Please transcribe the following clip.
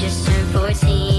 just turned 14.